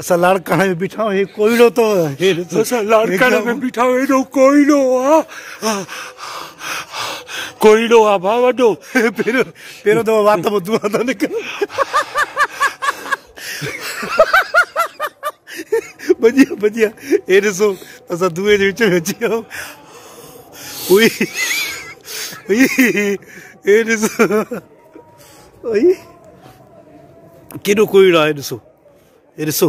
असां लाड़काने में बीठा कोइड़ो अथव हेॾो कोइलो आ कोयलो आहे भाउ वॾो पहिरों त मां वात में धुआ था निकिरनि भॼिया भॼी हे ॾिसो असां धुए जे विच में अची विया ओ केॾो कोइड़ो आहे ॾिसो ॾिसो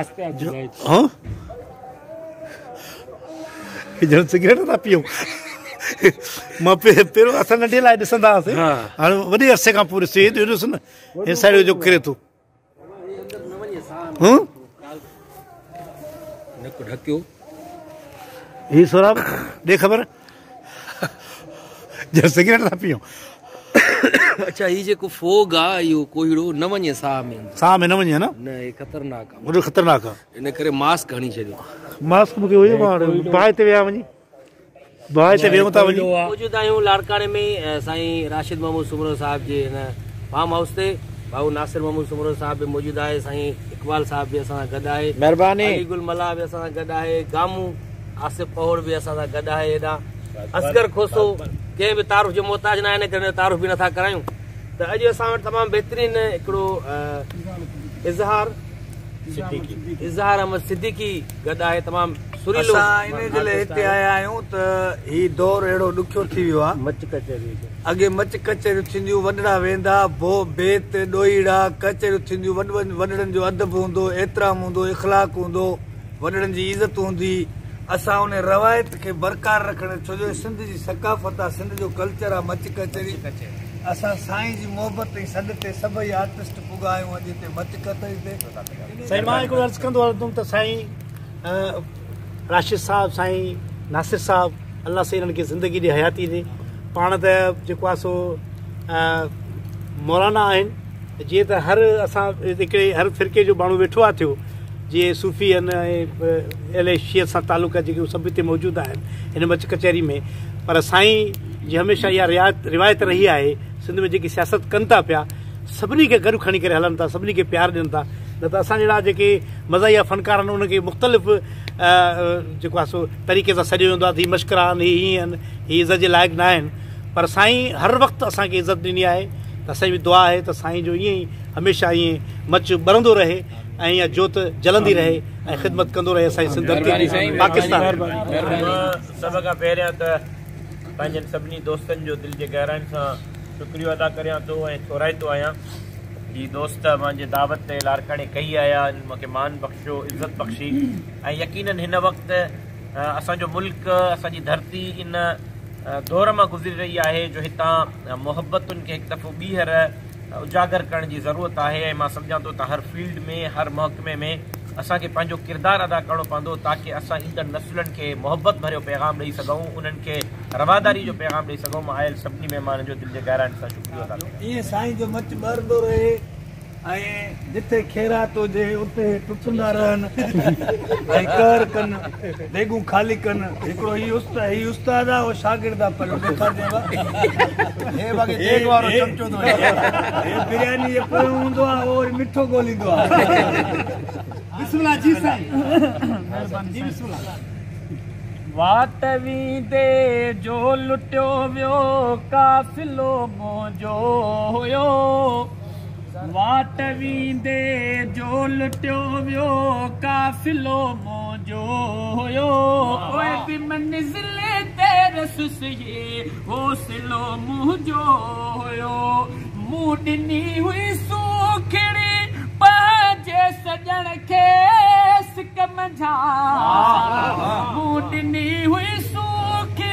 नंढे लाइ वॾे अर्से खां पोइ ॾिसीसि न किरे थोरा ॾे ख़बर अच्छा ही जेको फोग आहे इहो कोहिड़ो न वञे साह में साह में न वञे न न हे ख़तरनाक आहे वॾो ख़तरनाक आहे इन करे मास्क हणी छॾियो मास्क मूंखे हुयो बाहि ते विया वञी बाहि ते वियूं था वञी कुझु तव्हां लाड़काणे में साईं राशिद महमूद सुमरो साहिब जे हिन फार्म हाउस ते भाऊ नासिर महमूद सुमरो साहिब बि मौजूदु आहे साईं इक़बाल साहिब बि असां सां गॾु आहे महिरबानी गुल मला बि असां सां गॾु आहे गामू आसिफ बि असां सां गॾु आहे हेॾां तारूफ़ अॼु असां वटि बेहतरीन कचहरी अॻे मच कचरियूं अदब हूंदो इख़लाक हूंदो वॾड़नि जी इज़त हूंदी असां उन रवायत खे बरक़रार रखणु छो जो सिंध जी सकाफ़त आहे सिंध जो कल्चर आहे मच असां साईं जी मोहबत ऐं सॾ ते ते सभई आर्टिस्ट अॼु हिते मच साईं मां अर्ज़ु कंदो हलंदुमि त साईं राशिद साहिब साईं नासिर साहिबु अलाह साईं हिननि खे ज़िंदगी ॾे हयाती ॾे पाण त जेको आहे सो मौलाना आहिनि जीअं त हर असां हिकिड़े हर फिरके जो माण्हू वेठो आहे थियो जीअं सूफ़ी आहिनि ऐं एल शि सां तालुक जेके उहे सभु हिते मौजूदु आहिनि हिन मच कचहरी में पर साईं जी हमेशह इहा रिआयत रिवायत रही आहे सिंध में जेकी सियासत कनि था पिया सभिनी खे गॾु खणी करे हलनि था सभिनी खे प्यारु ॾियनि था न त असां जहिड़ा जेके मज़ाहिया फ़नकार आहिनि उनखे मुख़्तलिफ़ जेको आहे सो तरीक़े सां सॼो वेंदो आहे त हीअ मश्कर आहिनि हीअ हीअं आहिनि हीअ इज़त जे लाइक़ु न आहिनि पर साईं हर वक़्तु असांखे इज़त ॾिनी आहे त असांजी दुआ आहे त साईं जो ईअं ई हमेशह ईअं मच ॿरंदो रहे ऐं इहा जोत जलंदी रहे रहे ऐं ख़िदमत कंदो असांजी सिंधी पाकिस्तान सभ खां पहिरियां त पंहिंजनि सभिनी दोस्तनि जो दिलि जे गहराइनि सां शुक्रियो अदा करियां थो ऐं थोराईंदो आहियां हीअ दोस्त मुंहिंजे दावत ते लारकाणे कई आया मूंखे मान बख़्शो इज़त बख़्शी ऐं यकीन हिन वक़्तु असांजो मुल्क़ असांजी धरती इन दौर मां गुज़री रही आहे जो हितां मुहबतुनि खे हिकु दफ़ो ॿीहर उजागर करण जी ज़रूरत आहे ऐं मां सम्झा थो त हर फील्ड में हर महकमे में असांखे पंहिंजो किरदारु अदा करिणो पवंदो ताकी असां ईंदड़ नसलनि खे मुहबत भरियो पैगाम ॾेई सघूं उन्हनि खे रवादारी जो पैगाम ॾेई सघूं मां आयल सभिनी महिमाननि जो दिलि जे सां शुक्रिया ايه جٿي کيرا تو جي اوتھے ٽٽندار آهن ۽ ڪر كن ڏي گه خالي كن هڪڙو هي استاد آهي استاد آهي شاگرد دا پڙه ڏا هه باگي هڪ وارو چڪتو آهي هي برياني يپو هوندو آهي ۽ واٹ ويندے جو لٽيو ويو قافلو مو جو هويو اوء ڏمن ذليت رسسي هو سلو مو جو هويو مون ڏني ہوئی سُخري په جه سجن کي سڪ مڃا مون ڏني ہوئی سُخري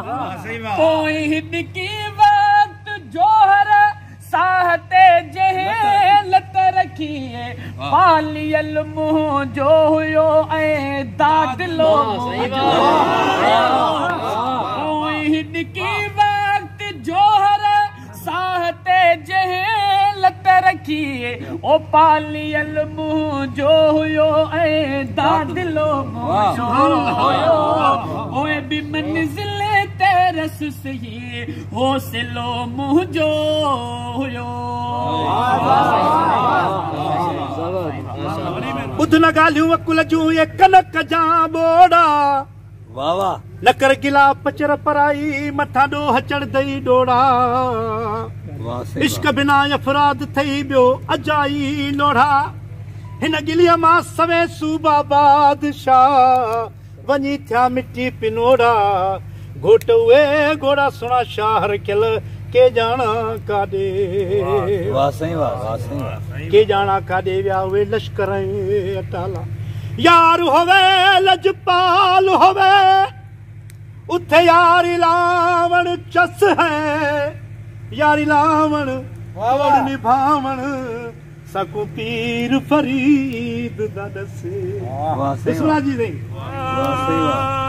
वक्त जोहर ते दादलोहर साह ते लत रखी उहो पालियल मुंह जो रस से हो से लो मुंह जो न गालियो वकुल जो ये कनक जा बोडा वाह वाह नकर गिला पचर पराई मथा दो हचड़ दई डोडा इश्क बिना अफराद थई बियो अजाई नोढा हिन गिलिया मा सवे सुबा बादशाह वनी था मिट्टी पिनोडा ਘੋਟਵੇ ਘੋੜਾ ਸੁਣਾ ਸ਼ਾਹਰ ਕਿਲ ਕੇ ਜਾਣਾ ਕਾਦੇ ਵਾਹ ਸਹੀ ਵਾਹ ਵਾਹ ਸਹੀ ਕੇ ਜਾਣਾ ਕਾਦੇ ਵਿਆਹ ਹੋਵੇ ਲਸ਼ਕਰਾਂ ਅਟਾਲਾ ਯਾਰ ਹੋਵੇ ਲਜਪਾਲ ਹੋਵੇ ਉੱਥੇ ਯਾਰ ਲਾਵਣ ਚਸ ਹੈ ਯਾਰ ਲਾਵਣ ਵਾਹ ਨਿਭਾਵਣ ਸਕੂ ਪੀਰ ਫਰੀਦ ਦਾ ਦਸੇ ਵਾਹ ਸਹੀ ਜੀ ਸਹੀ ਵਾਹ ਸਹੀ ਵਾਹ